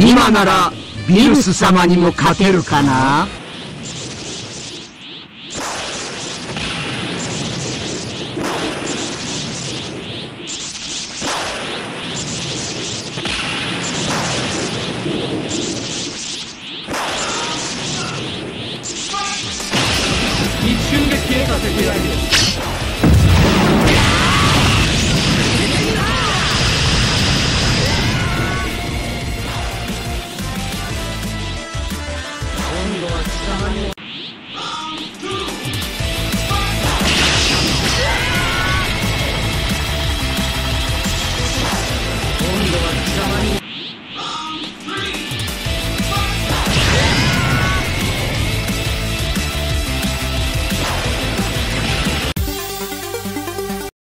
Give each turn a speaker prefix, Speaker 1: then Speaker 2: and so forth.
Speaker 1: 今ならビルス様にも勝てるかな？
Speaker 2: 一瞬で消えさせてやる Johnny.